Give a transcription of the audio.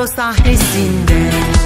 tiyatro sahnesinde.